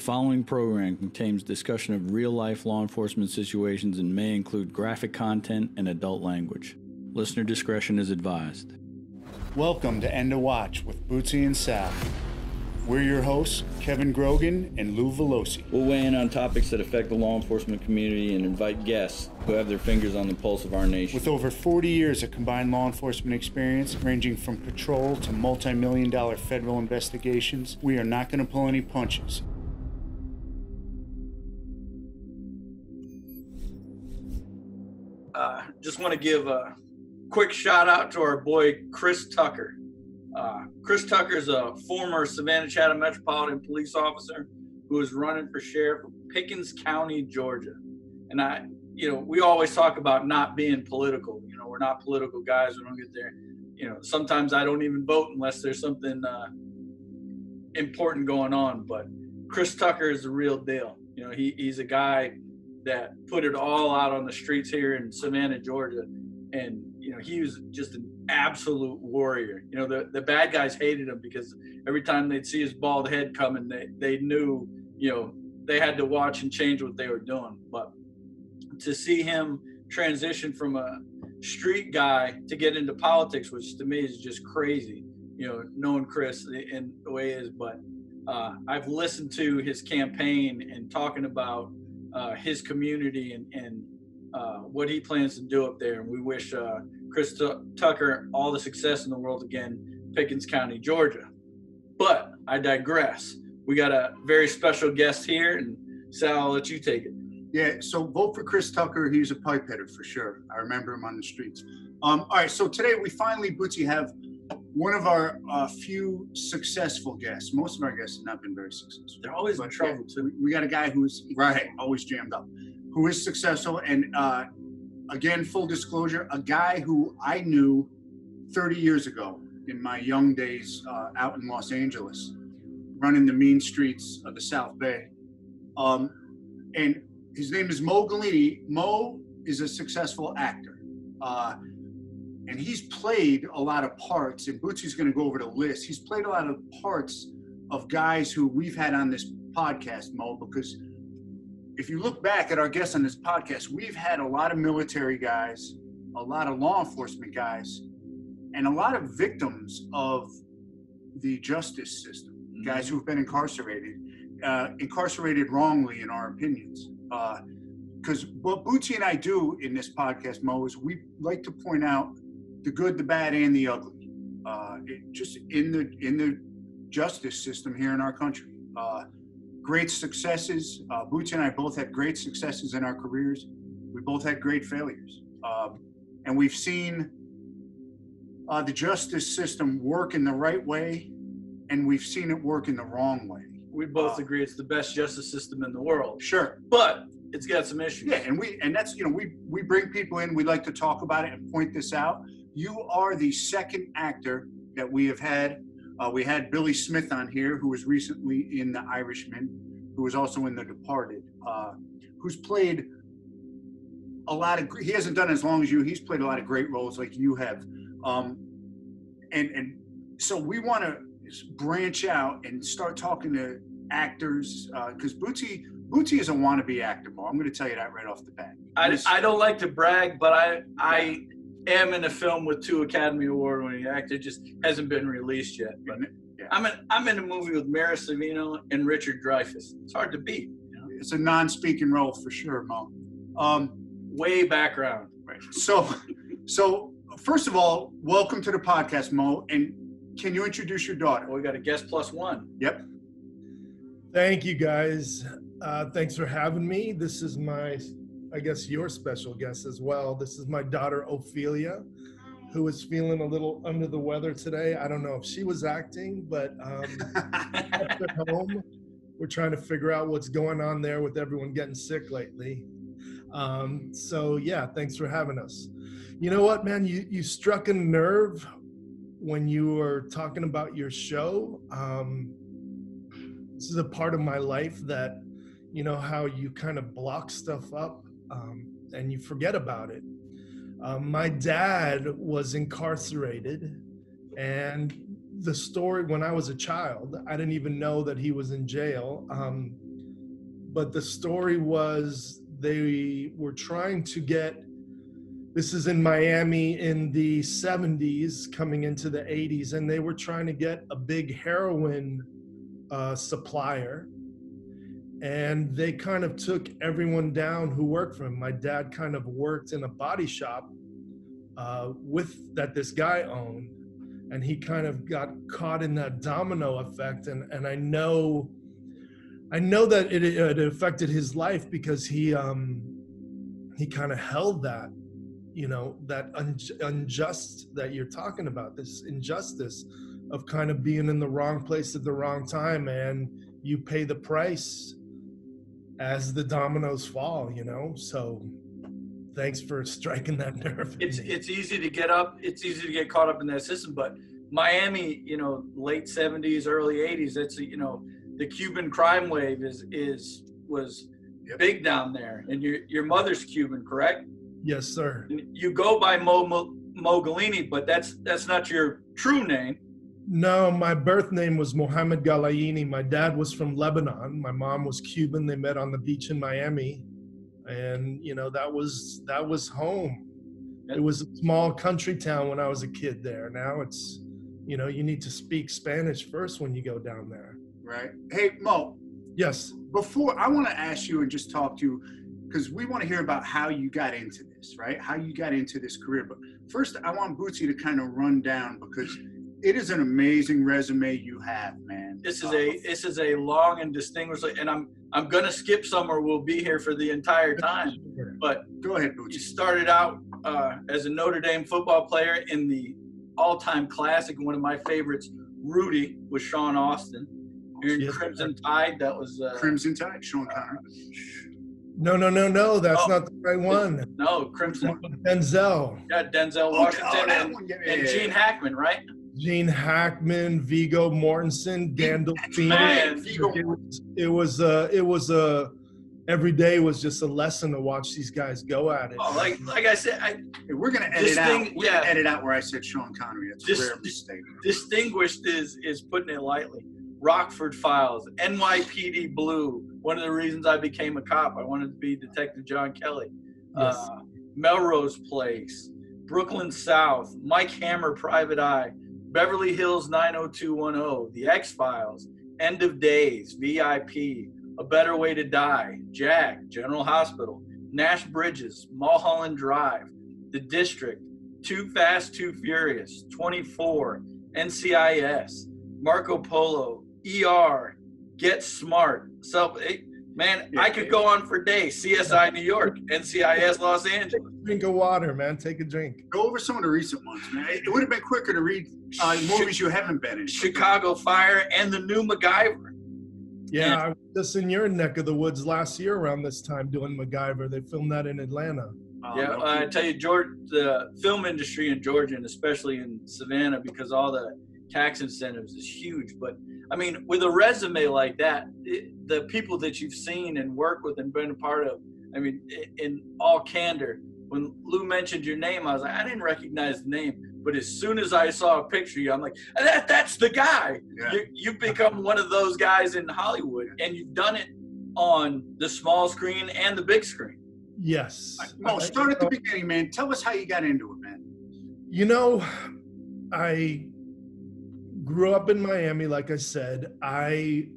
following program contains discussion of real life law enforcement situations and may include graphic content and adult language. Listener discretion is advised. Welcome to End of Watch with Bootsy and Sal. We're your hosts, Kevin Grogan and Lou Velosi. We'll weigh in on topics that affect the law enforcement community and invite guests who have their fingers on the pulse of our nation. With over 40 years of combined law enforcement experience, ranging from patrol to multi million dollar federal investigations, we are not going to pull any punches. Just want to give a quick shout out to our boy Chris Tucker. Uh, Chris Tucker is a former Savannah Chatham Metropolitan Police officer who is running for sheriff of Pickens County, Georgia. And I, you know, we always talk about not being political. You know, we're not political guys. We don't get there. You know, sometimes I don't even vote unless there's something uh, important going on. But Chris Tucker is the real deal. You know, he, he's a guy that put it all out on the streets here in Savannah, Georgia. And, you know, he was just an absolute warrior. You know, the, the bad guys hated him because every time they'd see his bald head coming, they, they knew, you know, they had to watch and change what they were doing. But to see him transition from a street guy to get into politics, which to me is just crazy, you know, knowing Chris in the way is. But uh, I've listened to his campaign and talking about uh, his community and, and uh, what he plans to do up there. And we wish uh, Chris T- Tucker all the success in the world again, Pickens County, Georgia. But I digress. We got a very special guest here, and Sal, I'll let you take it. Yeah, so vote for Chris Tucker. He's a pipe hitter for sure. I remember him on the streets. Um, all right, so today we finally, Bootsy, have one of our uh, few successful guests. Most of our guests have not been very successful. They're always in trouble yeah, too. We, we got a guy who's right, always jammed up, who is successful, and uh, again, full disclosure, a guy who I knew 30 years ago in my young days uh, out in Los Angeles, running the mean streets of the South Bay. Um, and his name is Mo Gallini. Mo is a successful actor. Uh, and he's played a lot of parts, and Bootsy's going to go over the list. He's played a lot of parts of guys who we've had on this podcast, Mo, because if you look back at our guests on this podcast, we've had a lot of military guys, a lot of law enforcement guys, and a lot of victims of the justice system, guys who've been incarcerated, uh, incarcerated wrongly, in our opinions. Because what Bootsy and I do in this podcast, Mo, is we like to point out the good, the bad, and the ugly, uh, it, just in the in the justice system here in our country. Uh, great successes. Uh, Bootsy and I both had great successes in our careers. We both had great failures, um, and we've seen uh, the justice system work in the right way, and we've seen it work in the wrong way. We both Uh, agree it's the best justice system in the world, Sure. but it's got some issues. Yeah, and we and that's you know we we bring people in. We like to talk about it and point this out. You are the second actor that we have had. Uh, we had Billy Smith on here, who was recently in The Irishman, who was also in The Departed, uh, who's played a lot of. He hasn't done as long as you. He's played a lot of great roles like you have, um, and and so we want to branch out and start talking to actors because Bootsy Bootsy is a wannabe actor. Mo. I'm going to tell you that right off the bat. I, I don't like to brag, but I I am in a film with two Academy Award winning actors. Just hasn't been released yet. But Yeah. I'm in I'm in a movie with Mira Sorvino and Richard Dreyfuss. It's hard to beat. You know? it's a non-speaking role for sure, Mo. Um, Way background. so, so first of all, welcome to the podcast, Mo. And can you introduce your daughter? We got a guest plus one. Yep. Thank you guys. Uh, thanks for having me. This is my, I guess, your special guest as well. This is my daughter, Ophelia, who is feeling a little under the weather today. I don't know if she was acting, but um, at home, we're trying to figure out what's going on there with everyone getting sick lately. Um, so, yeah, thanks for having us. You know what, man? You, you struck a nerve when you were talking about your show. Um, this is a part of my life that you know how you kind of block stuff up um, and you forget about it um, my dad was incarcerated and the story when i was a child i didn't even know that he was in jail um, but the story was they were trying to get this is in Miami in the 70s, coming into the 80s, and they were trying to get a big heroin uh, supplier. And they kind of took everyone down who worked for him. My dad kind of worked in a body shop uh, with that this guy owned, and he kind of got caught in that domino effect. And and I know, I know that it, it affected his life because he um, he kind of held that you know that un- unjust that you're talking about this injustice of kind of being in the wrong place at the wrong time and you pay the price as the dominoes fall you know so thanks for striking that nerve it's it's easy to get up it's easy to get caught up in that system but miami you know late 70s early 80s that's you know the cuban crime wave is is was yep. big down there and your your mother's cuban correct Yes, sir. You go by Mo, Mo Mogolini, but that's that's not your true name. No, my birth name was Mohammed Galayini. My dad was from Lebanon. My mom was Cuban. They met on the beach in Miami, and you know that was that was home. It was a small country town when I was a kid there. Now it's, you know, you need to speak Spanish first when you go down there. Right. Hey, Mo. Yes. Before I want to ask you and just talk to you because we want to hear about how you got into this, right? How you got into this career. But first, I want Bootsy to kind of run down because it is an amazing resume you have, man. This is a this is a long and distinguished, and I'm I'm gonna skip somewhere. We'll be here for the entire time. But go ahead, Bootsy. You started out uh, as a Notre Dame football player in the all-time classic, one of my favorites, Rudy, with Sean Astin. You're in yes, Crimson Tide. That was uh, Crimson Tide, Sean Connery. No, no, no, no. That's oh, not the right one. No, Crimson. Denzel. Yeah, Denzel Washington oh, and, and Gene Hackman, right? Gene Hackman, Viggo Mortensen, Gandolfini. It was, it was, uh, it was uh, every day was just a lesson to watch these guys go at it. Oh, like, like I said, I, we're gonna edit out. We're yeah, gonna edit out where I said Sean Connery. That's dis- a rare mistake. Distinguished is is putting it lightly. Rockford Files, NYPD Blue. One of the reasons I became a cop, I wanted to be Detective John Kelly. Yes. Uh, Melrose Place, Brooklyn South, Mike Hammer Private Eye, Beverly Hills 90210, The X Files, End of Days, VIP, A Better Way to Die, Jack, General Hospital, Nash Bridges, Mulholland Drive, The District, Too Fast, Too Furious, 24, NCIS, Marco Polo, ER, Get Smart. So, man, yeah, I could go on for days. CSI New York, NCIS Los Angeles. Drink of water, man. Take a drink. Go over some of the recent ones, man. It would have been quicker to read uh, movies you haven't been in. Chicago Fire and the new MacGyver. Yeah, and, I was just in your neck of the woods last year around this time doing MacGyver. They filmed that in Atlanta. Um, yeah, I tell you, George, the film industry in Georgia and especially in Savannah, because all the tax incentives is huge. But I mean, with a resume like that, it, the people that you've seen and worked with and been a part of, I mean, in all candor, when Lou mentioned your name, I was like, I didn't recognize the name. But as soon as I saw a picture of you, I'm like, that, that's the guy. Yeah. You, you've become one of those guys in Hollywood, and you've done it on the small screen and the big screen. Yes. Well, start at the beginning, man. Tell us how you got into it, man. You know, I grew up in Miami, like I said. I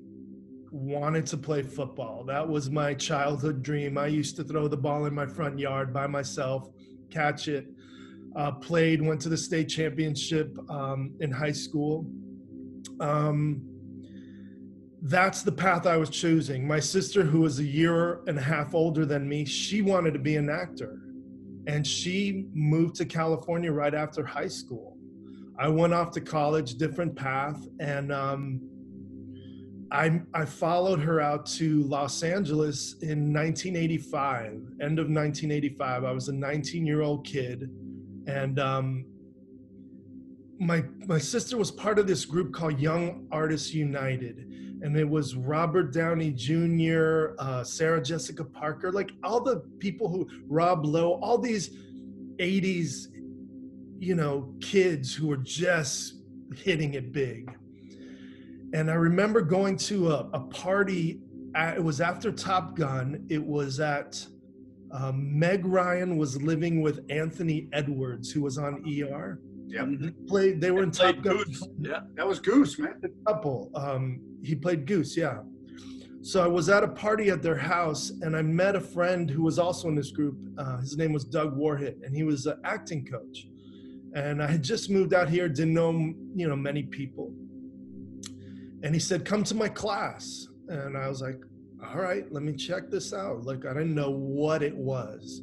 wanted to play football. That was my childhood dream. I used to throw the ball in my front yard by myself, catch it. Uh, played, went to the state championship um, in high school. Um, that's the path I was choosing. My sister, who was a year and a half older than me, she wanted to be an actor. And she moved to California right after high school I went off to college, different path, and um, I I followed her out to Los Angeles in 1985, end of 1985. I was a 19 year old kid, and um, my my sister was part of this group called Young Artists United, and it was Robert Downey Jr., uh, Sarah Jessica Parker, like all the people who Rob Lowe, all these 80s you know, kids who were just hitting it big. And I remember going to a, a party at, it was after Top Gun. It was at um, Meg Ryan was living with Anthony Edwards, who was on ER. Yep. Mhm. Played. They were in Played Top Gun. Goose. Yeah. That was Goose, man. couple. Um, he played Goose, yeah. So I was at a party at their house, and I met a friend who was also in this group. Uh, his name was Doug Warhit, and he was an acting coach. And I had just moved out here, didn't know you know many people. And he said, "Come to my class," and I was like, "All right, let me check this out." Like I didn't know what it was,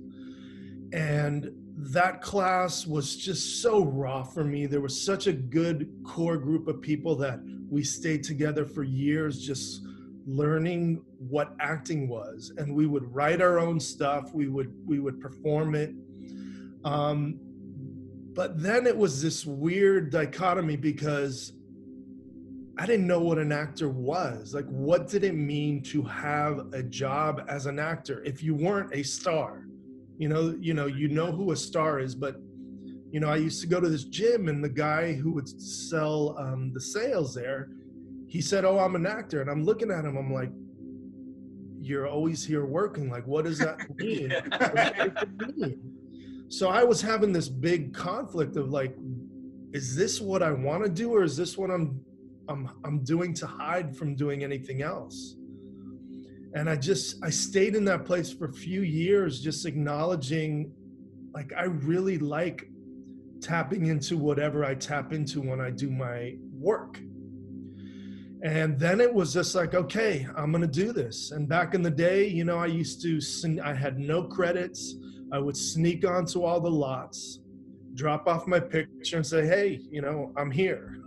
and that class was just so raw for me. There was such a good core group of people that we stayed together for years, just learning what acting was, and we would write our own stuff. We would we would perform it. Um, but then it was this weird dichotomy because I didn't know what an actor was. Like, what did it mean to have a job as an actor if you weren't a star? You know, you know, you know who a star is, but you know, I used to go to this gym, and the guy who would sell um, the sales there, he said, "Oh, I'm an actor," and I'm looking at him. I'm like, "You're always here working. Like, what does that mean?" So I was having this big conflict of like, is this what I want to do, or is this what I'm I'm I'm doing to hide from doing anything else? And I just I stayed in that place for a few years, just acknowledging, like I really like tapping into whatever I tap into when I do my work. And then it was just like, okay, I'm gonna do this. And back in the day, you know, I used to, sn- I had no credits. I would sneak onto all the lots, drop off my picture, and say, "Hey, you know, I'm here."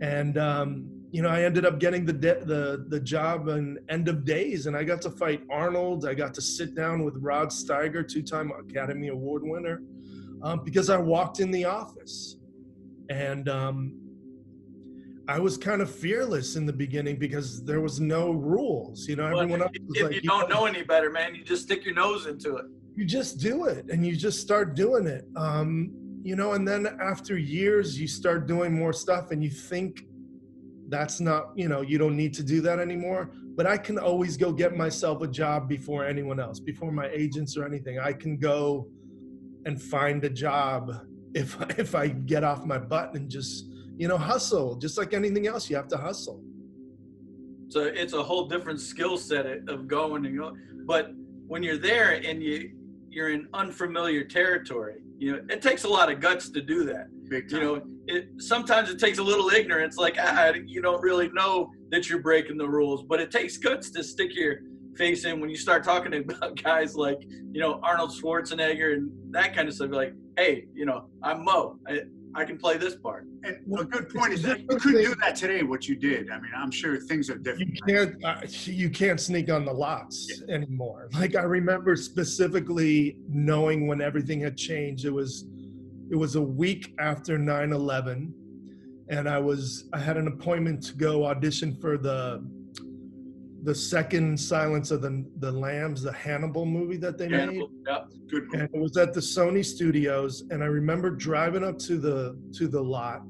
And um, you know, I ended up getting the de- the the job in End of Days, and I got to fight Arnold. I got to sit down with Rod Steiger, two-time Academy Award winner, um, because I walked in the office, and um, I was kind of fearless in the beginning because there was no rules. You know, everyone else if like, you don't know any better, man, you just stick your nose into it. you just do it and you just start doing it um you know and then after years you start doing more stuff and you think that's not you know you don't need to do that anymore but i can always go get myself a job before anyone else before my agents or anything i can go and find a job if if i get off my butt and just you know hustle just like anything else you have to hustle So it's a whole different skill set of going and going. But when you're there and you you're in unfamiliar territory, you know, it takes a lot of guts to do that. Big time. You know, it sometimes it takes a little ignorance, like ah, you don't really know that you're breaking the rules, but it takes guts to stick your face in when you start talking about guys like you know Arnold Schwarzenegger and that kind of stuff. Like, hey, you know, I'm Mo. I, I can play this part. and a good point is that you couldn't do that today. What you did. I mean, I'm sure things are different. you can't uh, you can't sneak on the lots anymore like i remember specifically knowing when everything had changed it was it was a week after 9-11 and i was i had an appointment to go audition for the the second silence of the the lambs the hannibal movie that they made Hannibal, Yep. Good. and it was at the Sony studios and I remember driving up to the to the lot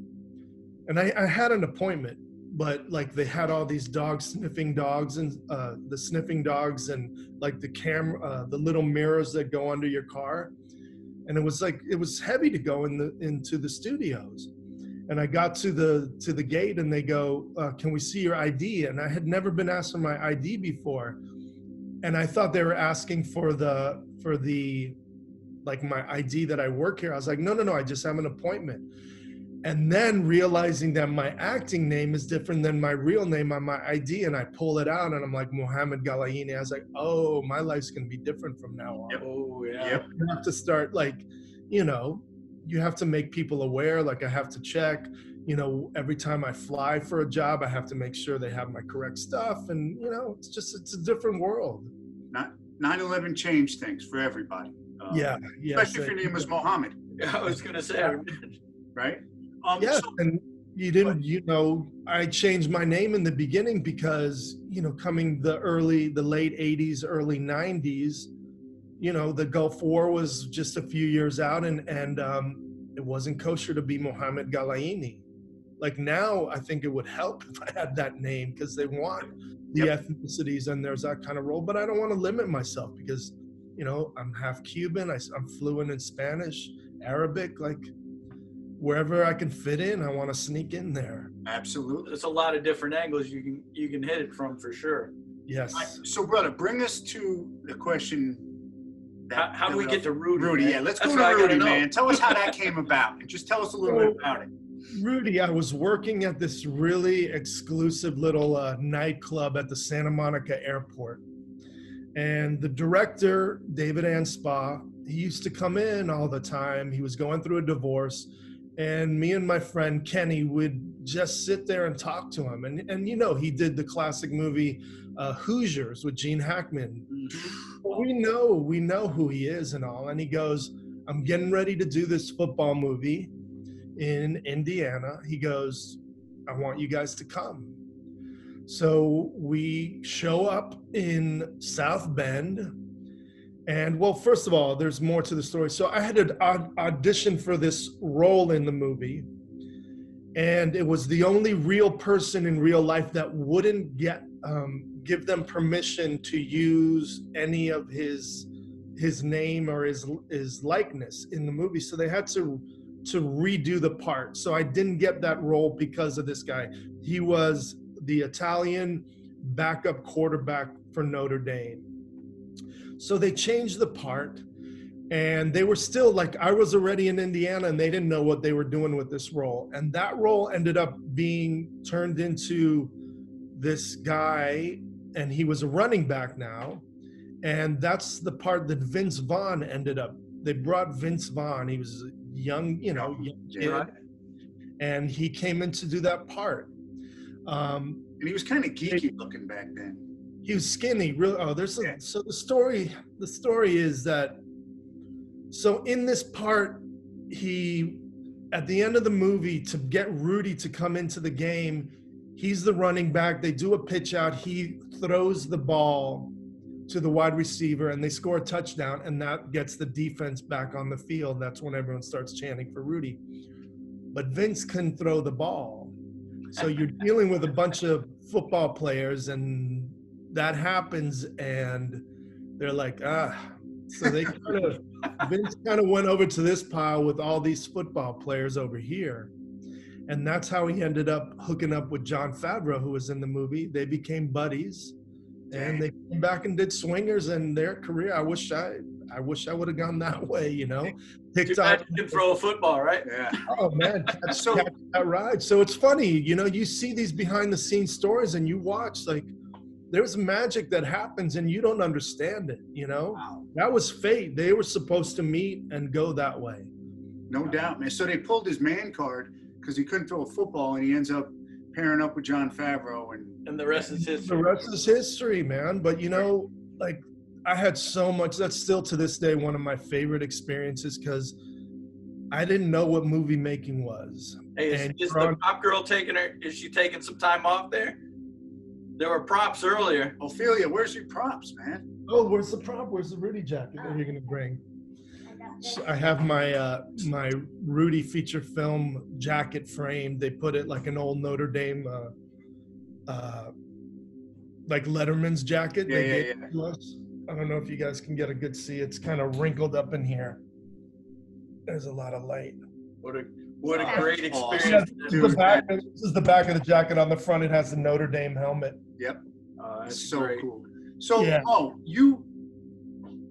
and I, I had an appointment but like they had all these dogs sniffing dogs and uh, the sniffing dogs and like the camera uh, the little mirrors that go under your car and it was like it was heavy to go in the into the studios and I got to the to the gate and they go uh, can we see your ID and I had never been asked for my ID before and I thought they were asking for the for the like my ID that I work here. I was like, no, no, no, I just have an appointment. And then realizing that my acting name is different than my real name on my ID, and I pull it out and I'm like Mohammed Galayini. I was like, oh, my life's gonna be different from now on. Yep. Oh yeah. Yep. You have to start like, you know, you have to make people aware. Like I have to check, you know, every time I fly for a job, I have to make sure they have my correct stuff. And you know, it's just it's a different world. 9/11 changed things for everybody. Uh, Yeah, yeah. Especially if your name was Mohammed, Yeah, I was gonna say. right? Um, yeah so- and you didn't you know i changed my name in the beginning because you know coming the early the late 80s early 90s you know the gulf war was just a few years out and and um it wasn't kosher to be mohammed galayini Like now, I think it would help if I had that name because they want the Yep. ethnicities and there's that kind of role. But I don't want to limit myself because, you know, I'm half Cuban. I, am fluent in Spanish, Arabic. Like wherever I can fit in, I want to sneak in there. Absolutely. There's a lot of different angles you can you can hit it from for sure. Yes. So, brother, bring us to the question. How, how do we get to Rudy? Rudy? man? Yeah, let's That's go to Rudy, man. Tell us how that came about, and just tell us a little bit about it. Rudy, I was working at this really exclusive little uh, nightclub at the Santa Monica airport. And the director, David Anspaugh, he used to come in all the time. He was going through a divorce. And me and my friend Kenny would just sit there and talk to him. And, and you know, he did the classic movie uh, Hoosiers with Gene Hackman. Mhm. we know we know who he is and all and he goes i'm getting ready to do this football movie in indiana he goes i want you guys to come so we show up in south bend and well first of all there's more to the story so i had to aud- audition for this role in the movie and it was the only real person in real life that wouldn't get um, give them permission to use any of his his name or his his likeness in the movie. So they had to to redo the part. So i didn't get that role because of this guy. He was the italian backup quarterback for notre dame. So they changed the part and they were still like i was already in indiana and they didn't know what they were doing with this role. And that role ended up being turned into this guy and he was a running back now. And that's the part that vince vaughn ended up they brought vince vaughn. He was young you know young kid, and he came in to do that part. Um And he was kind of geeky looking back then. he was skinny really oh there's a, Yeah. so the story the story is that so in this part he at the end of the movie to get rudy to come into the game he's the running back. They do a pitch out. He throws the ball to the wide receiver and they score a touchdown and that gets the defense back on the field. That's when everyone starts chanting for rudy. But vince couldn't throw the ball. So you're dealing with a bunch of football players and that happens and they're like ah. So they kind of vince kind of went over to this pile with all these football players over here and that's how he ended up hooking up with jon favreau who was in the movie they became buddies and they came back and did swingers and their career i wish i i wish i would have gone that way you know Too picked bad up you can throw a football, right? Yeah. Oh man, catch, So- catch that ride. So it's funny, you know, you see these behind the scenes stories and you watch like there's magic that happens and you don't understand it, you know? Wow. That was fate. They were supposed to meet and go that way. No doubt, man. So they pulled his man card because he couldn't throw a football, and he ends up pairing up with Jon Favreau. And And the rest is history. The history. rest is history, man. But you know, like I had so much that's still to this day one of my favorite experiences because I didn't know what movie making was. Hey, is, and is you're the pop girl taking her? Is she taking some time off there? There were props earlier. Ophelia, where's your props, man? Oh, where's the prop? Where's the Rudy jacket that ah. you're gonna bring? So I have my uh, my Rudy feature film jacket framed. They put it like an old Notre Dame, uh, uh, like Letterman's jacket. Yeah, they yeah, gave yeah. to us. I don't know if you guys can get a good see. It's kind of wrinkled up in here. There's a lot of light. What a what a That's great awesome. experience. This is, the back, this is the back of the jacket. On the front, it has the Notre Dame helmet. Yep, uh, that's so great. cool. So, Yeah. oh, you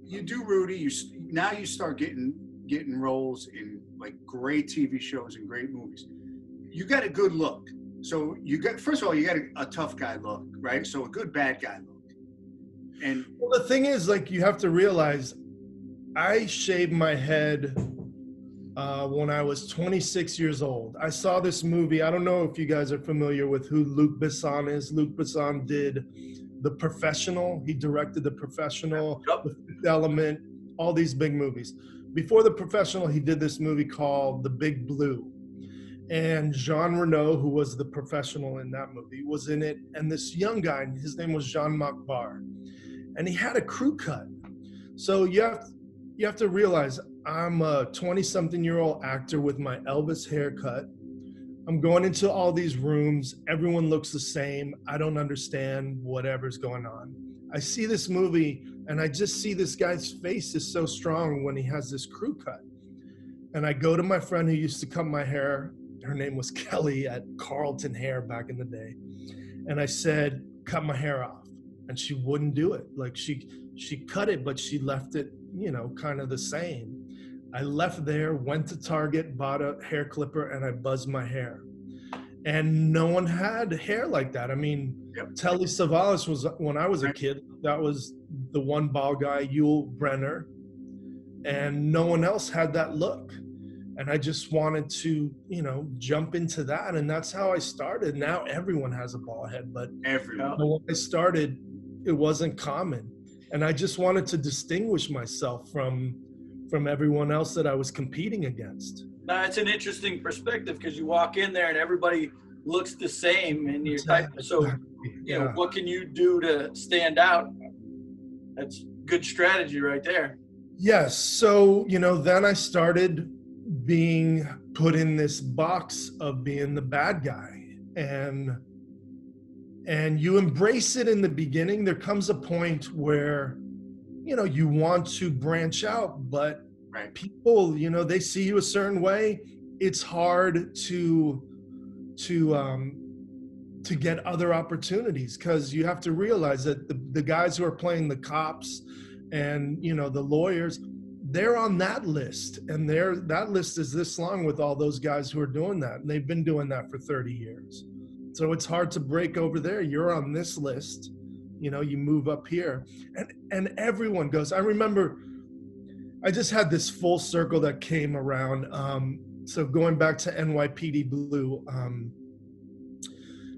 you do Rudy. You s- now you start getting getting roles in like great TV shows and great movies. You got a good look. So you got first of all, you got a, a tough guy look, right? So a good bad guy look. And Well, the thing is, like, you have to realize, I shaved my head uh, when I was 26 years old. I saw this movie. I don't know if you guys are familiar with who Luc Besson is. Luc Besson did The Professional. He directed The Professional, Yep. The Fifth Element, all these big movies. Before The Professional, he did this movie called The Big Blue. And Jean Reno, who was the professional in that movie, was in it. And this young guy, his name was Jean Marc Barr and he had a crew cut. So you have you have to realize I'm a 20 something year old actor with my Elvis haircut. I'm going into all these rooms. Everyone looks the same. I don't understand whatever's going on. I see this movie and I just see this guy's face is so strong when he has this crew cut. And I go to my friend who used to cut my hair. Her name was Kelly at Carlton Hair back in the day. And I said, cut my hair off. And she wouldn't do it. Like she she cut it, but she left it, you know, kind of the same. I left there, went to Target, bought a hair clipper, and I buzzed my hair. And no one had hair like that. I mean, Yep. Telly Savalas was when I was a kid. That was the one bald guy, Yul Brynner, and no one else had that look. And I just wanted to, you know, jump into that, and that's how I started. Now everyone has a bald head, but Everyone. when I started, it wasn't common, and I just wanted to distinguish myself from from everyone else that I was competing against. Now, it's an interesting perspective because you walk in there and everybody looks the same, and you're type. So, you know, Yeah. what can you do to stand out? That's good strategy right there. Yes. So, you know, then I started being put in this box of being the bad guy. And and you embrace it in the beginning. There comes a point where, you know, you want to branch out, but Right. people, you know, they see you a certain way. It's hard to to um to get other opportunities because you have to realize that the, the guys who are playing the cops and you know the lawyers they're on that list and they're that list is this long with all those guys who are doing that and they've been doing that for 30 years so it's hard to break over there you're on this list you know you move up here and and everyone goes i remember i just had this full circle that came around um so going back to nypd blue um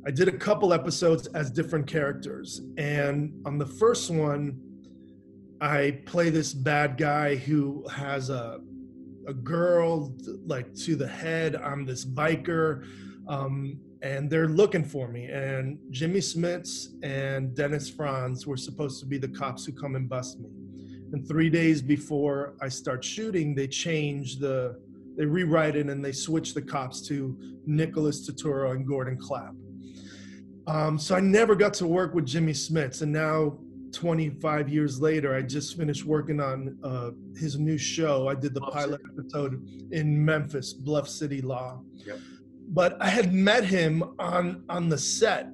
I did a couple episodes as different characters. And on the first one, I play this bad guy who has a a girl like to the head. I'm this biker, um, and they're looking for me. And Jimmy Smits and Dennis Franz were supposed to be the cops who come and bust me. And three days before I start shooting, they change the they rewrite it and they switch the cops to Nicholas Turturro and Gordon Clapp. Um, so I never got to work with Jimmy Smits, and now 25 years later, I just finished working on uh, his new show. I did the Bluff pilot episode in Memphis, Bluff City Law. Yep. But I had met him on on the set,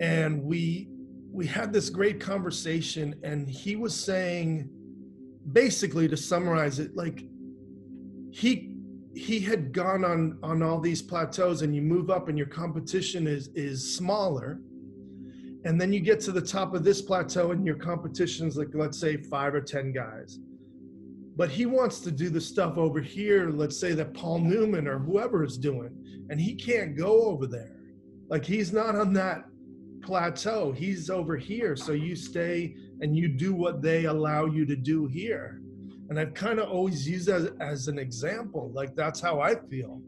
and we we had this great conversation, and he was saying, basically, to summarize it, like he he had gone on on all these plateaus and you move up and your competition is is smaller. And then you get to the top of this plateau and your competition is like let's say five or ten guys. But he wants to do the stuff over here let's say that paul newman or whoever is doing and he can't go over there. Like he's not on that plateau he's over here so you stay and you do what they allow you to do here and I've kind of always used that as an example. Like that's how I feel.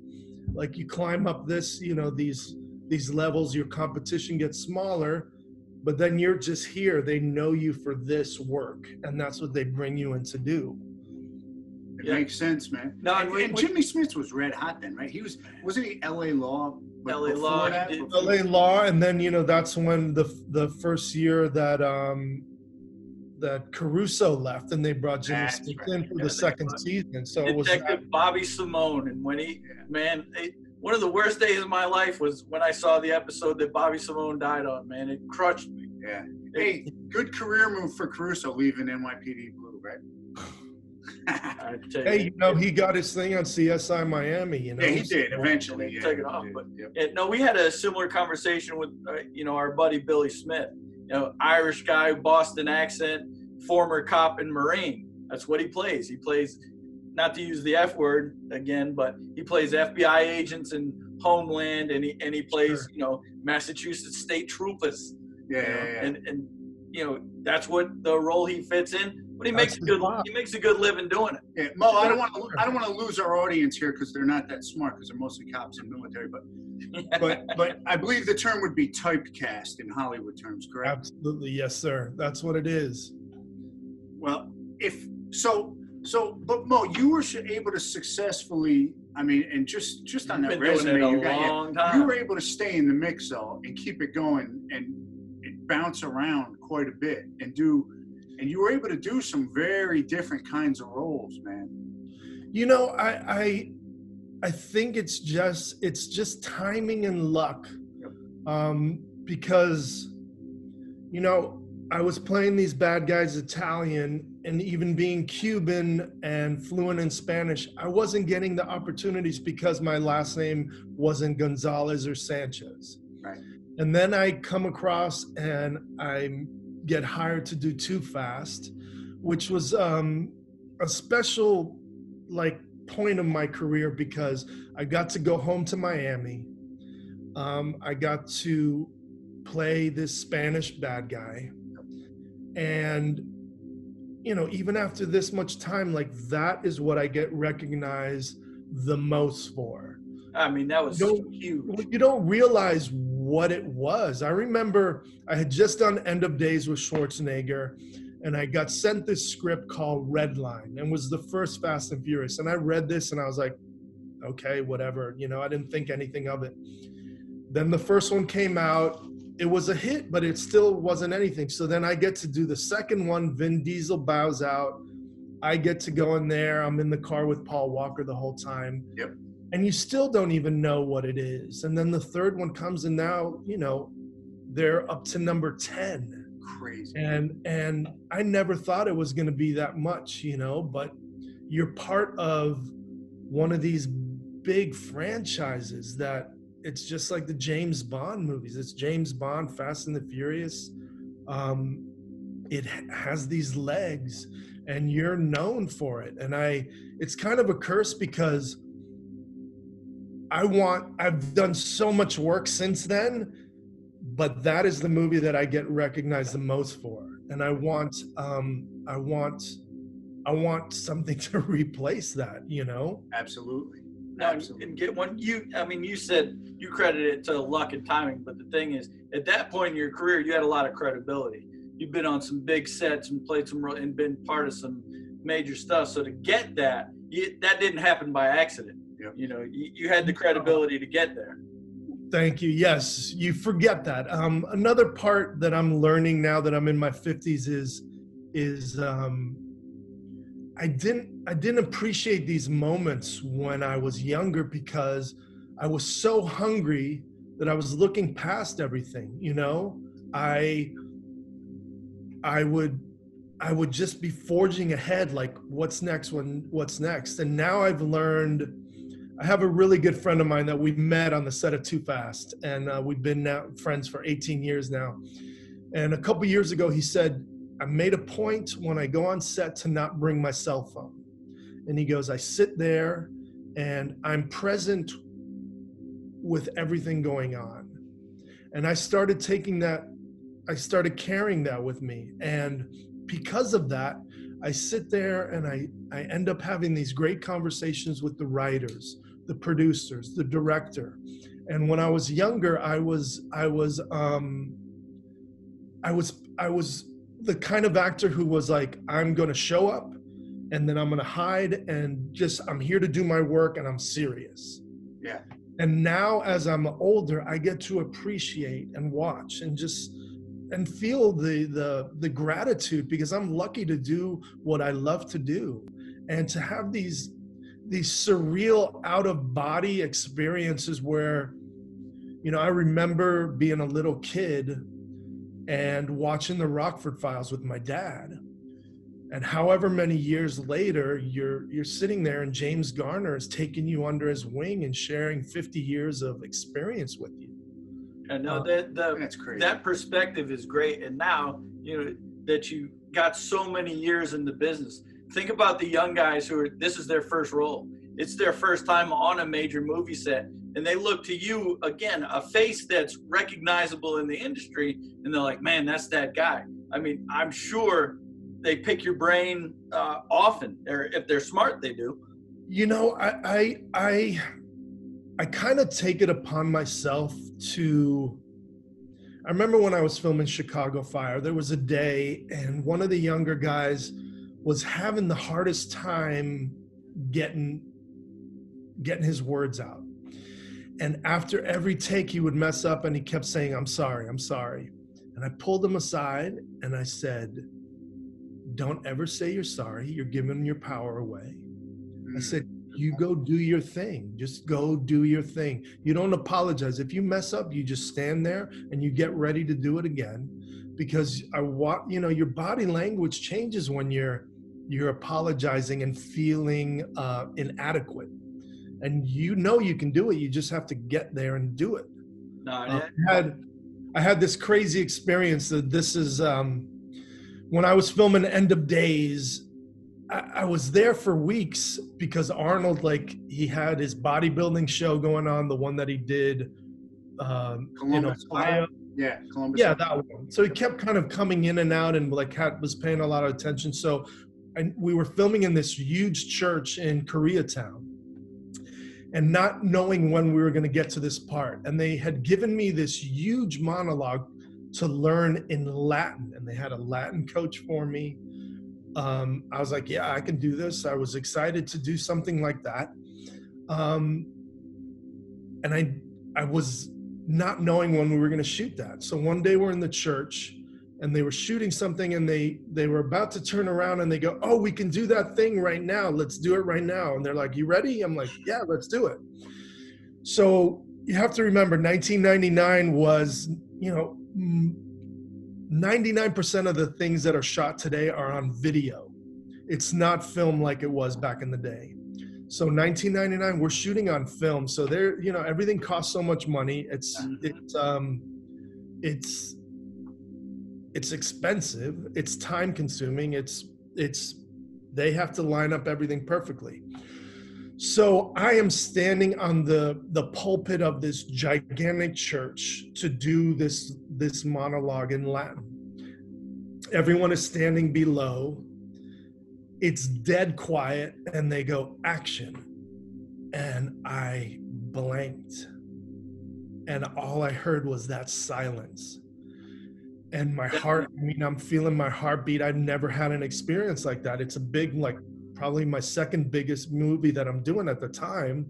Like you climb up this, you know, these these levels, your competition gets smaller, but then you're just here. They know you for this work, and that's what they bring you in to do. It Yeah. makes sense, man. No, and, and and Jimmy Smits was red hot then, right? He was wasn't he L.A. Law? But LA Law, that, he did- before- LA Law, and then you know that's when the the first year that um that Caruso left, and they brought Jimmy That's Smits right. in for Yeah, the second brought- season. So it was that, Detective Bobby Simone, and when he, Yeah. man, it, one of the worst days of my life was when I saw the episode that Bobby Simone died on. Man, it crushed me. Yeah. Hey, good career move for Caruso leaving NYPD Blue, right? I hey, you know, he got his thing on CSI Miami. You know, yeah, he did eventually. They Yeah, took it off, did, but- yep. Yeah, no, we had a similar conversation with, uh, you know, our buddy Billy Smith. You know, Irish guy, Boston accent, former cop and Marine. That's what he plays. He plays, not to use the F word again, but he plays FBI agents in Homeland, and he and he plays, Sure. you know, Massachusetts State Troopers. yeah, you know, yeah, yeah. and and you know that's what the role he fits in. But he That's makes a good job. he makes a good living doing it. Yeah, Mo, I don't want to. I don't want to lose our audience here because they're not that smart because they're mostly cops and military. But, but, but I believe the term would be typecast in Hollywood terms, correct? Absolutely, yes, sir. That's what it is. Well, if so, so, but Mo, you were able to successfully I mean, and just just on You've that been doing resume, it a you got yeah, you were able to stay in the mix though and keep it going and, and bounce around quite a bit and do and you were able to do some very different kinds of roles man You know, I I I think it's just it's just timing and luck. Yep. Um, because you know, I was playing these bad guys Italian and even being Cuban and fluent in Spanish, I wasn't getting the opportunities because my last name wasn't Gonzalez or Sanchez. Right. And then I come across and I get hired to do Too Fast, which was um, a special like point of my career because I got to go home to Miami. Um, I got to play this Spanish bad guy. And, you know, even after this much time, like that is what I get recognized the most for. I mean, that was Don't- huge. You don't realize what it was. I remember I had just done End of Days with Schwarzenegger, and I got sent this script called Red Line, and was the first Fast and Furious. And I read this, and I was like, okay, whatever. You know, I didn't think anything of it. Then the first one came out. It was a hit, but it still wasn't anything. So then I get to do the second one. Vin Diesel bows out. I get to go in there. I'm in the car with Paul Walker the whole time. Yep. And you still don't even know what it is. And then the third one comes, and now, you know, they're up to number 10 crazy. And and i never thought it was going to be that much you know but you're part of one of these big franchises that it's just like the james bond movies. It's james bond fast and the furious. Um it has these legs and you're known for it. And i it's kind of a curse because i want i've done so much work since then but that is the movie that I get recognized the most for, and I want, um, I want, I want something to replace that. You know, absolutely Now, absolutely and get one. You, I mean, you said you credit it to luck and timing, but the thing is, at that point in your career, you had a lot of credibility. You've been on some big sets and played some ro- and been part of some major stuff. So to get that, you, that didn't happen by accident. Yep. You know, you, you had the credibility to get there. Thank you. Yes, you forget that. Um, another part that I'm learning now that I'm in my 50s is is um, I didn't I didn't appreciate these moments when I was younger because I was so hungry that I was looking past everything. You know, I I would I would just be forging ahead like what's next when what's next and now I've learned I have a really good friend of mine that we met on the set of Too Fast, and uh, we've been now friends for 18 years now. And a couple years ago, he said, "I made a point when I go on set to not bring my cell phone." And he goes, "I sit there, and I'm present with everything going on." And I started taking that, I started carrying that with me, and because of that, I sit there and I I end up having these great conversations with the writers the producers, the director. And when I was younger, I was I was um I was I was the kind of actor who was like, I'm gonna show up and then I'm gonna hide and just I'm here to do my work and I'm serious. Yeah. And now as I'm older, I get to appreciate and watch and just and feel the the the gratitude because I'm lucky to do what I love to do and to have these these surreal out of body experiences where you know i remember being a little kid and watching the rockford files with my dad and however many years later you're you're sitting there and james garner is taking you under his wing and sharing 50 years of experience with you And no, Uh, that the that's crazy that perspective is great. And now, you know, that you got so many years in the business. Think about the young guys who are this is their first role. It's their first time on a major movie set. And they look to you again, a face that's recognizable in the industry, and they're like, man, that's that guy. I mean, I'm sure they pick your brain uh, often, or if they're smart, they do. you know i i i, I kind of take it upon myself to i remember when i was filming chicago fire there was a day and one of the younger guys was having the hardest time getting getting his words out. And after every take, he would mess up and he kept saying, I'm sorry, I'm sorry. And I pulled him aside and I said, Don't ever say you're sorry. You're giving your power away. I Mm. said, You go do your thing. Just go do your thing. You don't apologize. If you mess up, you just stand there and you get ready to do it again. Because I want, you know, your body language changes when you're you're apologizing and feeling uh, inadequate. And you know you can do it. You just have to get there and do it. No, Uh, I had I had this crazy experience that this is um, when I was filming End of Days. I, I was there for weeks because Arnold, like, he had his bodybuilding show going on, the one that he did, um, Columbus, Ohio. Yeah, Columbus. Yeah, that one. So he kept kind of coming in and out, and like had, was paying a lot of attention. So, and we were filming in this huge church in Koreatown, and not knowing when we were going to get to this part. And they had given me this huge monologue to learn in Latin, and they had a Latin coach for me. Um, I was like, yeah, I can do this. I was excited to do something like that. Um, and I, I was not knowing when we were going to shoot that. So one day we're in the church and they were shooting something and they they were about to turn around and they go, "Oh, we can do that thing right now. Let's do it right now." And they're like, "You ready?" I'm like, "Yeah, let's do it." So you have to remember 1999 was, you know, mm, 99% of the things that are shot today are on video. It's not film like it was back in the day. So 1999, we're shooting on film. So there, you know, everything costs so much money. It's Mhm. it's um, it's it's expensive. It's time consuming. It's it's they have to line up everything perfectly. So I am standing on the the pulpit of this gigantic church to do this this monologue in Latin. Everyone is standing below. It's dead quiet and they go action. And I blanked. And all I heard was that silence. And my heart, I mean, I'm feeling my heartbeat. I've never had an experience like that. It's a big, like, probably my second biggest movie that I'm doing at the time.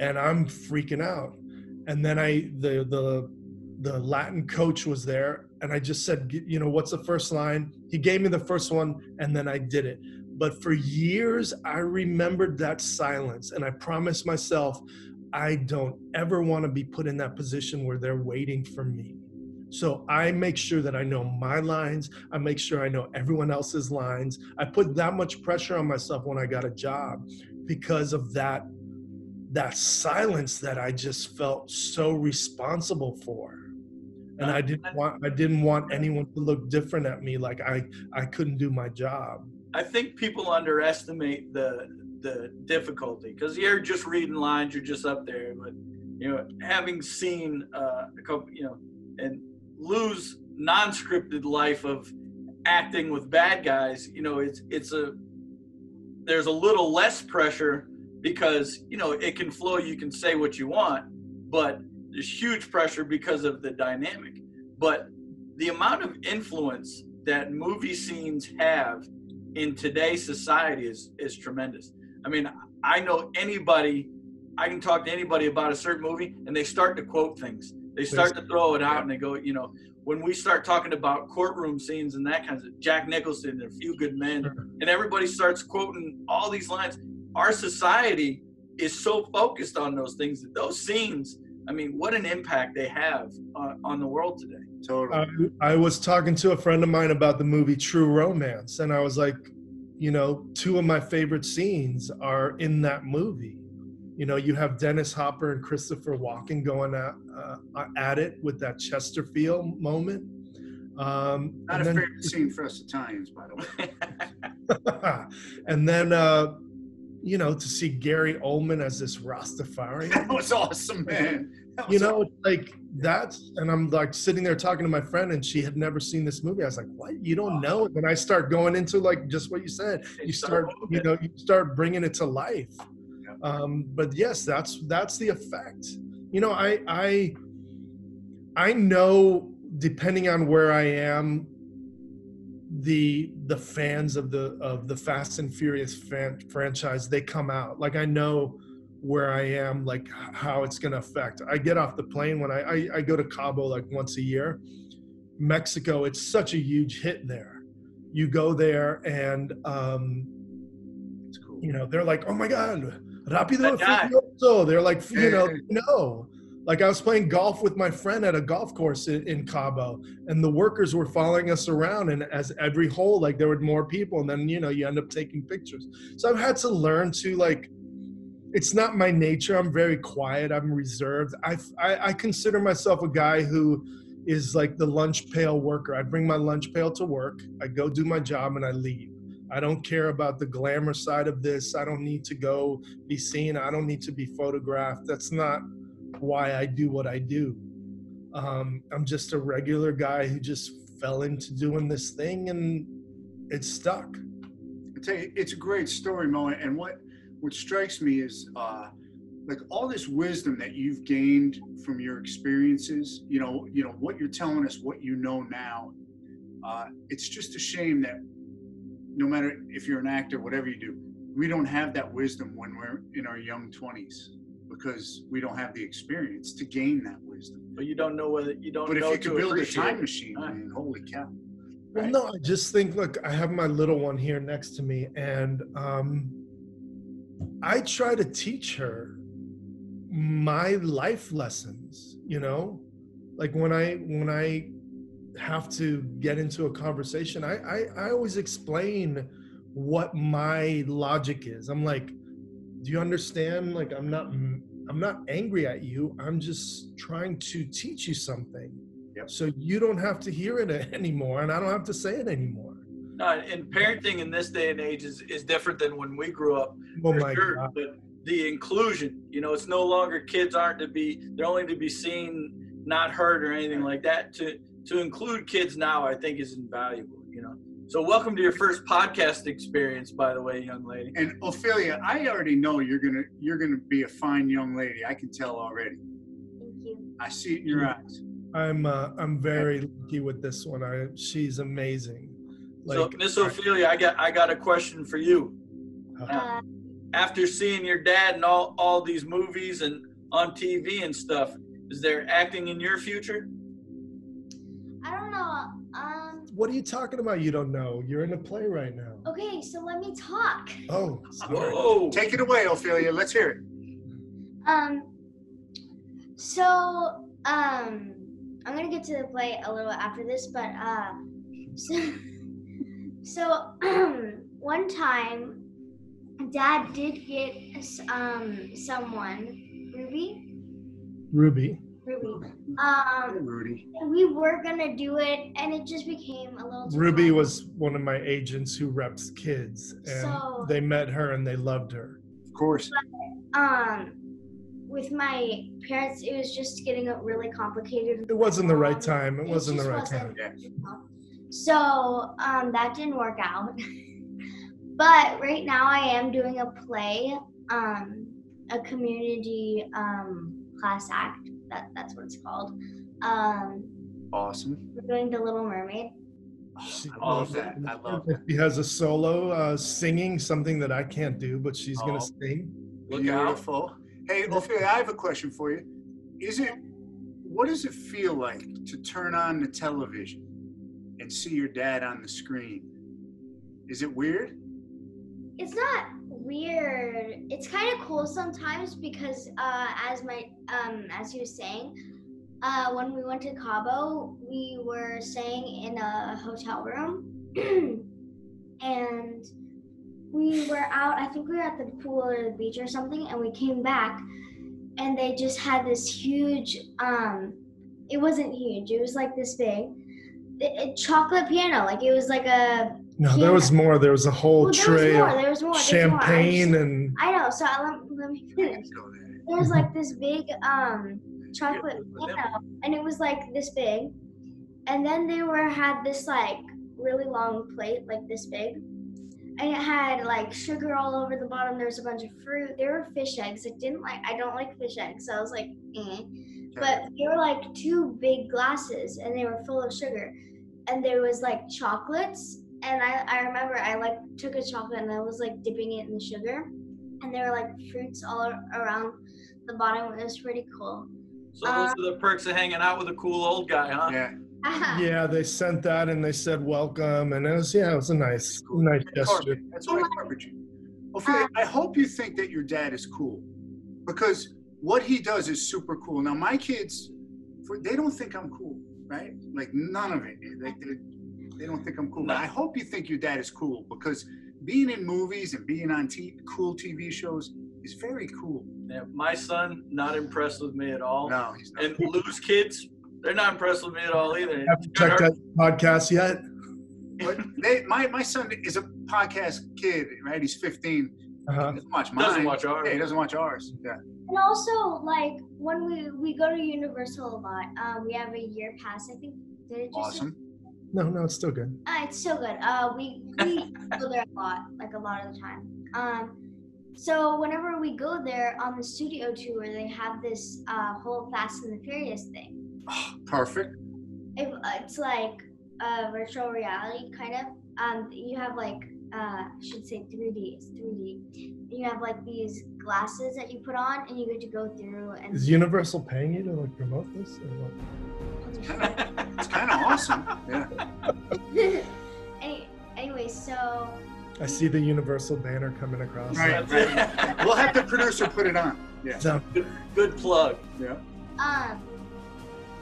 And I'm freaking out. And then I, the, the, the Latin coach was there, and I just said, you know, what's the first line? He gave me the first one, and then I did it. But for years, I remembered that silence, and I promised myself, I don't ever want to be put in that position where they're waiting for me. So I make sure that I know my lines. I make sure I know everyone else's lines. I put that much pressure on myself when I got a job because of that that silence that I just felt so responsible for. And I didn't want I didn't want anyone to look different at me like I I couldn't do my job. I think people underestimate the the difficulty because you're just reading lines, you're just up there. But you know, having seen uh, a couple, you know, and lose non-scripted life of acting with bad guys, you know, it's it's a there's a little less pressure because you know it can flow. You can say what you want, but there's huge pressure because of the dynamic. But the amount of influence that movie scenes have in today's society is is tremendous. I mean, I know anybody, I can talk to anybody about a certain movie, and they start to quote things. They start to throw it out, and they go, you know, when we start talking about courtroom scenes and that kind of Jack Nicholson and A Few Good Men, and everybody starts quoting all these lines. Our society is so focused on those things that those scenes. I mean, what an impact they have on, on the world today. Totally. I, I was talking to a friend of mine about the movie True Romance, and I was like, you know, two of my favorite scenes are in that movie. You know, you have Dennis Hopper and Christopher Walken going at, uh, at it with that Chesterfield moment. Um, Not and a then- favorite scene for us Italians, by the way. and then, uh, you know, to see Gary Oldman as this Rastafarian. That was awesome, man. That you know it's like that's and i'm like sitting there talking to my friend and she had never seen this movie i was like what you don't know and i start going into like just what you said you start you know you start bringing it to life. Um but yes that's that's the effect you know i i i know depending on where i am the the fans of the of the fast and furious fan, franchise they come out like i know where I am, like how it's going to affect. I get off the plane when I, I, I go to Cabo like once a year. Mexico, it's such a huge hit there. You go there and, um, It's cool. you know, they're like, oh my God, Rapido. Furioso. They're like, you know, no. Like I was playing golf with my friend at a golf course in, in Cabo, and the workers were following us around. And as every hole, like there were more people, and then you know you end up taking pictures. So I've had to learn to like. It's not my nature. I'm very quiet. I'm reserved. I, I I consider myself a guy who is like the lunch pail worker. I bring my lunch pail to work. I go do my job and I leave. I don't care about the glamour side of this. I don't need to go be seen. I don't need to be photographed. That's not why I do what I do. Um, I'm just a regular guy who just fell into doing this thing and it's stuck. You, it's a great story, Mo. And what what strikes me is uh, like all this wisdom that you've gained from your experiences. You know, you know what you're telling us, what you know now. Uh, it's just a shame that no matter if you're an actor, whatever you do, we don't have that wisdom when we're in our young 20s because we don't have the experience to gain that wisdom. But you don't know whether you don't But if you could build a time machine, Right. man, holy cow! Well, no, I just think, look, I have my little one here next to me, and um, I try to teach her my life lessons. You know, like when I when I have to get into a conversation, I I, I always explain what my logic is. I'm like, do you understand? Like, I'm not I'm not angry at you. I'm just trying to teach you something. Yep. So you don't have to hear it anymore, and I don't have to say it anymore. No, and parenting in this day and age is, is different than when we grew up. Oh my sure. god! But the inclusion, you know, it's no longer kids aren't to be they're only to be seen, not heard or anything like that. To to include kids now, I think is invaluable. You know. So welcome to your first podcast experience, by the way, young lady. And Ophelia, I already know you're gonna you're gonna be a fine young lady. I can tell already. Thank you. I see it in your eyes. I'm uh, I'm very lucky with this one. I she's amazing. so Miss Ophelia, I got I got a question for you. Uh, After seeing your dad and all all these movies and on TV and stuff, is there acting in your future? What are you talking about? You don't know. You're in a play right now. Okay, so let me talk. Oh, sorry. Whoa! Take it away, Ophelia. Let's hear it. Um. So um, I'm gonna get to the play a little after this, but uh, so so one time, Dad did get um someone Ruby Ruby. Ruby um Rudy. we were gonna do it and it just became a little too Ruby much. was one of my agents who reps kids, and So- they met her and they loved her. Of course. um with my parents it was just getting really complicated It wasn't the right Um, time. It wasn't the just right time. wasn't. so um that didn't work out but right now i am doing a play um a community um class act that that's what it's called um Awesome. we're doing the little mermaid She, I love that. I love that. She has a solo uh, singing, something that I can't do, but she's Oh. gonna sing. Look out! Beautiful. Hey, Ophelia, I have a question for you. Is it what does it feel like to turn on the television and see your dad on the screen? Is it weird? it's not weird. It's kind of cool sometimes because uh as my um as he was saying uh when we went to cabo we were staying in a hotel room. And we were out i think we were at the pool or the beach or something and we came back and they just had this huge um it wasn't huge it was like this big a a chocolate piano. Like it was like a No, there was more. There was a whole well, tray more of more there's more. I champagne and I know. So I, let, let me finish. There was like this big um chocolate and it was like this big, and then they were had this like really long plate, like this big, and it had like sugar all over the bottom. There was a bunch of fruit. There were fish eggs. I didn't like. I don't like fish eggs, so I was like, eh. But they were like two big glasses, and they were full of sugar, and there was like chocolates. And I, I remember I like took a chocolate and I was like dipping it in the sugar and there were like fruits all around the bottom. It was pretty cool. So those Uh, are the perks of hanging out with a cool old guy, huh? Yeah. Yeah, they sent that and they said welcome, and it was yeah, it was a nice, nice gesture. That's why I covered you. Ophelia, I hope you think that your dad is cool, because what he does is super cool. Now my kids, for, they don't think I'm cool, right? Like none of it. Like they, they don't think I'm cool. But I hope you think your dad is cool because being in movies and being on t- cool TV shows is very cool. Yeah, my son not impressed with me at all. No, he's not. And Lou's kids, they're not impressed with me at all either. Haven't checked out the podcast yet? But they, my my son is a podcast kid, right? He's 15. Uh-huh. He doesn't watch mine. Doesn't watch ours. Yeah, he doesn't watch ours. Yeah. And also, like when we we go to Universal a lot, um, we have a year pass. I think did it just? Awesome. No, no, it's still good. Uh, it's still good. Uh, we we go there a lot, like a lot of the time. Um, so whenever we go there on the studio tour, they have this uh, whole Fast and the Furious thing. Perfect. It, uh, it's like a virtual reality kind of. Um, you have like uh, I should say 3D. It's 3D. And you have like these glasses that you put on, and you get to go through and. Is Universal paying you to like promote this? Or what? It's kind of awesome. Yeah. Any, anyway, so I see the Universal banner coming across. Right. We'll have the producer put it on. Yeah. So, good, good plug. Yeah. Um,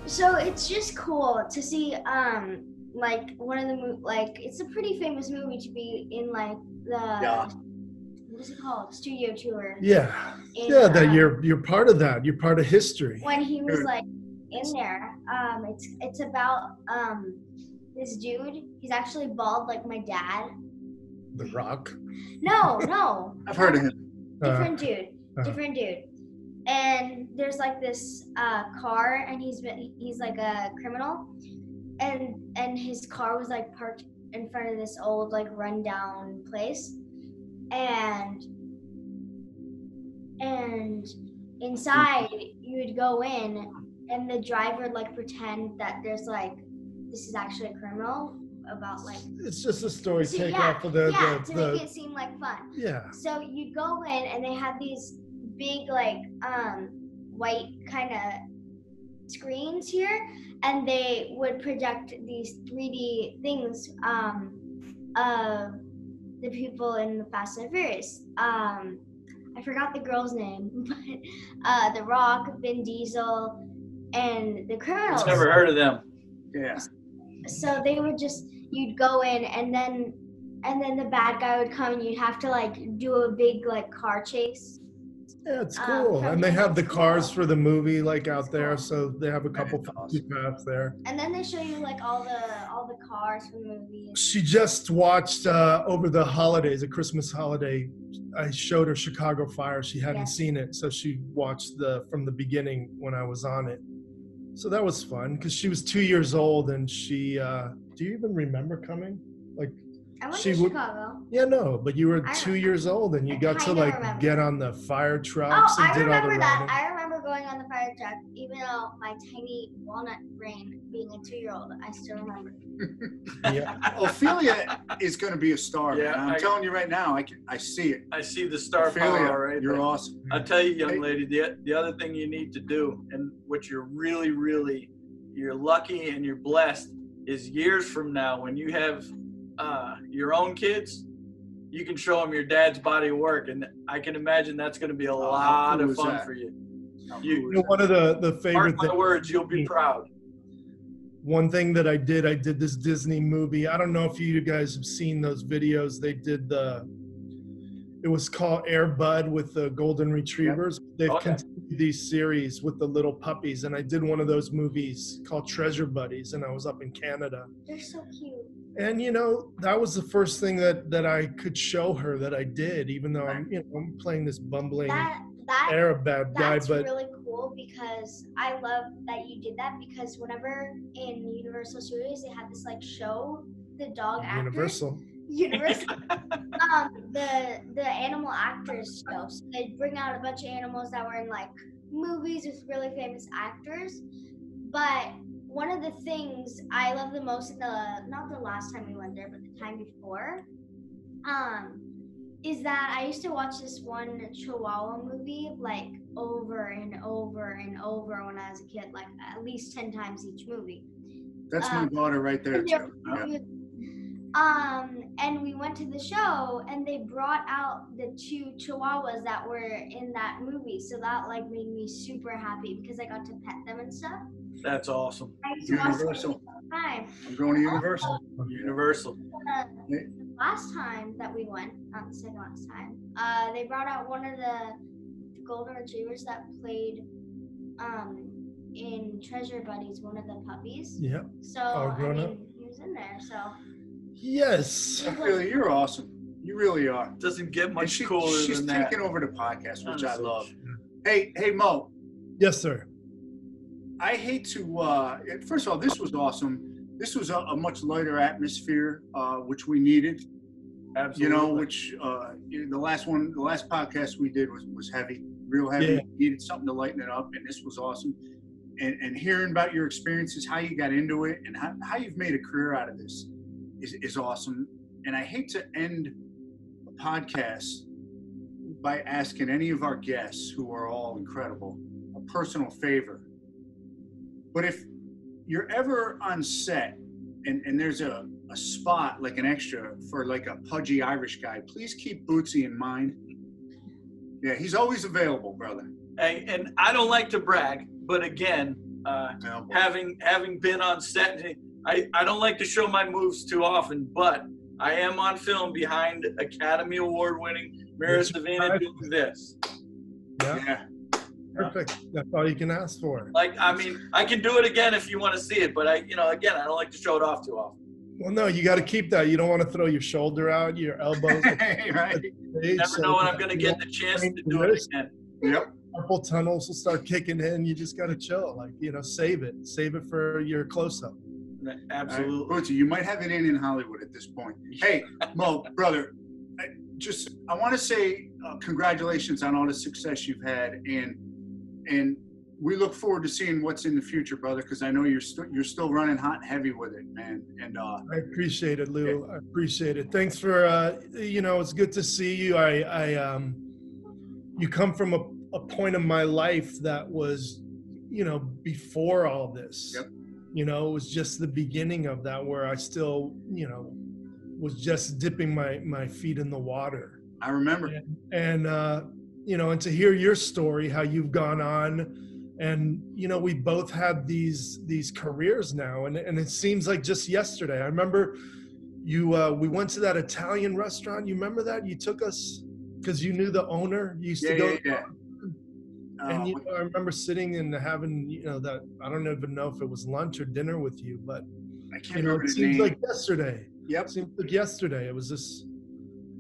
so it's just cool to see um like one of the mo- like it's a pretty famous movie to be in like the Yeah. what is it called studio tour. yeah, in, yeah, that um, you're you're part of that. You're part of history. when he was like in there. Um, it's it's about um this dude. He's actually bald like my dad. The Rock. No, no, I've heard of him. Uh, different dude uh. different dude and there's like this uh, car and he's been he's like a criminal and and his car was like parked in front of this old like rundown place and and inside you would go in and the driver like pretend that there's like this is actually a criminal about like it's just a story So, take yeah, off of the yeah the, to the make it seem like fun yeah. so you go in and they have these big like um white kind of screens here and they would project these 3D things um of the people in the Fast and Furious. Um I forgot the girl's name, but uh The Rock, Vin Diesel, and the criminals. Never heard of them. Yeah. So they would just you'd go in and then and then the bad guy would come and you'd have to like do a big like car chase. Yeah, it's Um, cool. from and they have the cars for the movie like out there, so they have a couple is fancy paths there. And then they show you like all the all the cars from the movie. She just watched uh, over the holidays, a Christmas holiday. I showed her Chicago Fire. She hadn't Yes. seen it, so she watched the from the beginning when I was on it. So that was fun because she was two years old and she. Uh, do you even remember coming? Like, I went she to would- Chicago. yeah, no, but you were I two years old and you I got to like remember. get on the fire Oh, trucks and I did all the that. riding. I remember on the fire truck, even though my tiny walnut brain, being a two-year-old, I still remember. Yeah. Ophelia is going to be a star. Yeah, man. I'm I- telling you right now, I can, I see it. I see the star Ophelia, power right you're there. awesome. I'll tell you, young Hey. lady, the, the other thing you need to do, and what you're really, really, you're lucky and you're blessed, is years from now when you have uh, your own kids, you can show them your dad's body of work, and I can imagine that's going to be a Oh, lot cool of fun that? for you. How You- You know, one of the the Mark favorite my things. words, you'll be proud. one thing that I did, I did this Disney movie. I don't know if you guys have seen those videos. They did the, it was called Air Bud with the golden retrievers. They've Okay. continued these series with the little puppies, and I did one of those movies called Treasure Buddies, and I was up in Canada. They're so cute. And you know, that was the first thing that that I could show her that I did, even though I'm, you know, I'm playing this bumbling That that Arab bad guy, that's but really cool because I love that you did that because whenever in Universal Studios they had this like show, the dog actors. Universal. Universal. um, the the animal actors show. So they'd bring out a bunch of animals that were in like movies with really famous actors. But one of the things I love the most in the not the last time we went there, but the time before, um, is that I used to watch this one Chihuahua movie like over and over and over when I was a kid, like at least ten times each movie. That's my Um, daughter right there. Too. Yeah. Um, and we went to the show, and they brought out the two Chihuahuas that were in that movie. So that like made me super happy because I got to pet them and stuff. That's awesome. I used to Universal. all. I'm going to Universal. Universal. Uh, the last time that we went, not the second last time, uh, they brought out one of the golden retrievers that played um, in Treasure Buddies, one of the puppies. Yeah. So Oh, I mean, up? he was in there. So Yes. Really, you're awesome. You really are. Doesn't get much she- cooler she's than that. She's taking over the podcast, which I love. Hey, hey, Mo. Yes, sir. I hate to. Uh, first of all, this was awesome. This was a, a much lighter atmosphere, uh, which we needed. Absolutely. You know, which uh, the last one, the last podcast we did was was heavy, real heavy. Yeah. Needed something to lighten it up, and this was awesome. And, and hearing about your experiences, how you got into it, and how, how you've made a career out of this is, is awesome. And I hate to end a podcast by asking any of our guests, who are all incredible, a personal favor. But if you're ever on set and, and there's a, a spot like an extra for like a pudgy Irish guy, please keep Bootsy in mind. Yeah, he's always available, brother. and, and I don't like to brag, but again, uh, No, having having been on set, I, I don't like to show my moves too often, but I am on film behind Academy Award winning Mira That's Sorvino right. doing this. Yeah. yeah. Perfect. That's all you can ask for. Like, I mean, I can do it again if you want to see it, but I, you know, again, I don't like to show it off too often. Well, no, you got to keep that. You don't want to throw your shoulder out, your elbows. right. You never know when I'm going to get the chance to do it again. Yep. Carpal tunnels will start kicking in. You just got to chill. Like you know, save it. Save it for your close up. Absolutely. Bootsy, you might have it in in Hollywood at this point. Hey, Mo, brother, I just I want to say uh, congratulations on all the success you've had, and and we look forward to seeing what's in the future, brother. Because I know you're still you're still running hot and heavy with it, man. And uh, I appreciate it, Lou. I appreciate it. Thanks for uh, you know, it's good to see you. I I um, you come from a, a point of my life that was, you know, before all this. Yep. You know, it was just the beginning of that where I still, you know, was just dipping my my feet in the water. I remember. and uh, you know, and to hear your story, how you've gone on, and you know, we both had these these careers now, and and it seems like just yesterday. I remember you uh, we went to that Italian restaurant. You remember that? You took us because you knew the owner. You used Yeah, to go. yeah, yeah. And Uh, you know, I remember sitting and having, you know, that I don't even know if it was lunch or dinner with you, but I can't you know, remember it seems name. like yesterday. yep, It seems like yesterday. It was this,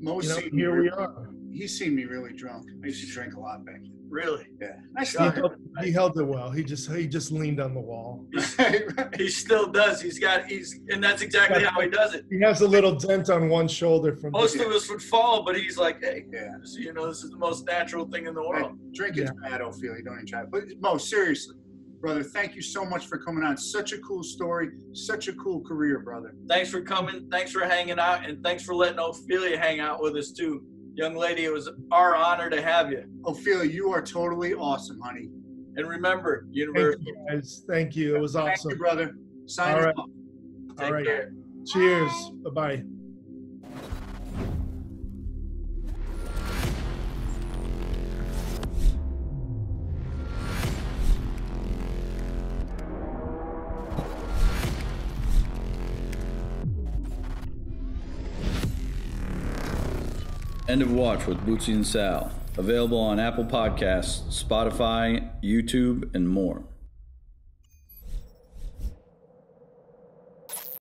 Mo you know, here we are. He's seen me really drunk. I used to drink a lot back then. Really. Yeah, I He still. held, he held it well. He just he just leaned on the wall. He still does. He's got, he's, and that's exactly how he does it. He has a little dent on one shoulder from. Most of us would fall, but he's like, hey, yeah. so you know, this is the most natural thing in the world. Drinking's bad, Ophelia. Don't even try. it. But Mo, seriously, brother, thank you so much for coming on. Such a cool story. Such a cool career, brother. Thanks for coming. Thanks for hanging out, and thanks for letting Ophelia hang out with us too. Young lady, it was our honor to have you. Ophelia, you are totally awesome, honey. And remember, Thank you guys. Thank you. It was Thank you, awesome. brother. Sign All right. off. Take All right. care. Cheers. Bye bye. End of Watch with Bootsy and Sal. Available on Apple Podcasts, Spotify, YouTube, and more.